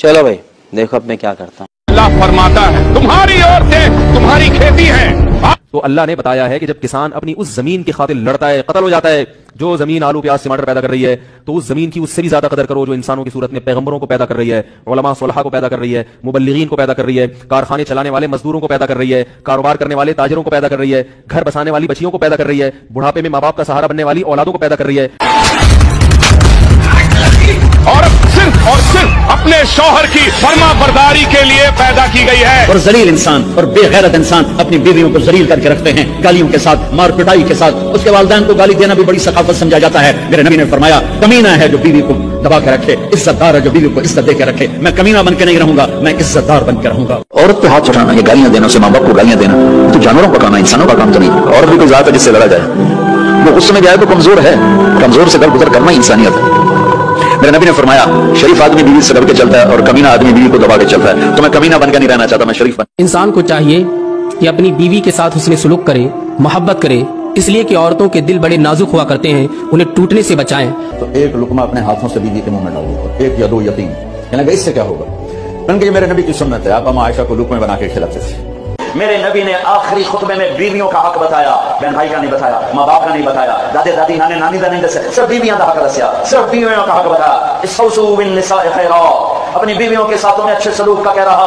चलो भाई देखो अब मैं क्या करता हूँ। अल्लाह फरमाता है तुम्हारी ओर से तुम्हारी खेती है। तो अल्लाह ने बताया है कि जब किसान अपनी उस ज़मीन की खातिर लड़ता है कतल हो जाता है जो ज़मीन आलू प्याज टमाटर पैदा कर रही है तो उस ज़मीन की उससे भी ज़्यादा कदर करो जो इंसानों की सूरत में पैगंबरों को पैदा कर रही है उलमा सुलहा को पैदा कर रही है मुबल्लिगीन को पैदा कर रही है कारखाने चलाने वाले मजदूरों को पैदा कर रही है कारोबार करने वाले ताजरों को पैदा कर रही है घर बसाने वाली बच्चियों को पैदा कर रही है बुढ़ापे में माँ बाप का सहारा बनने वाली औलादों को पैदा कर रही है। और और सिर्फ़ अपने शौहर की फर्मा बरदारी के लिए पैदा की गई है। और जलील इंसान और बेगैरत इंसान अपनी बीवियों को जलील करके रखते हैं गालियों के साथ मार पिटाई के साथ उसके वालदेन को गाली देना भी बड़ी सकाफत समझा जाता है। मेरे नबी ने फरमाया कमीना है जो बीवी को दबा के रखे इज्जतदार है जो बीवी को इज़्ज़त दे के रखे। मैं कमीना बन के नहीं रहूँगा मैं इज्जतदार बन के रहूँगा। औरत पे हाथ उठाना ये गालियाँ देना उसे माँ बाप को गालियाँ देना तो जानवरों का काम है इंसानों का काम तो नहीं। और भी कोई जात है जिससे लड़ा जाए। वो उस समय आए तो कमज़ोर है। कमज़ोर से दर गुजर करना इंसानियत है। मेरे नबी ने फरमाया शरीफ आदमी बीवी से डर के चलता है और कमीना आदमी बीवी को दबा के चलता है। तो मैं कमीना बनकर नहीं रहना चाहता मैं शरीफ बन। इंसान को चाहिए कि अपनी बीवी के साथ उसने सुलूक करे मोहब्बत करे इसलिए कि औरतों के दिल बड़े नाजुक हुआ करते हैं उन्हें टूटने से बचाएँ। तो एक लुकमा अपने हाथों से बीवी के मुँह में डालो एक या दो या तीन इससे क्या होगा? ये मेरे नबी की सुन्नत है आप हम आयशा को लुकमे बना के खिलाते थे। मेरे नबी ने आखिरी खुतबे में बीवियों का हक बताया, बहन भाई का नहीं बताया माँ बाप का नहीं बताया दादे दादी नाने नानी का नहीं दस सिर्फ़ बीवियों का हक दसिया सिर्फ़ बीवियों का हक बताया। अपनी बीवियों के साथ उन्हें अच्छे सलूक का कह रहा